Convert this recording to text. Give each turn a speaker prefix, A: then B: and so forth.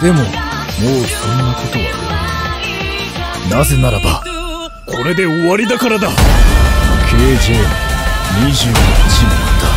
A: でももうそんなことは。なぜならば
B: これで終わりだからだ。
A: KJ21 番だ。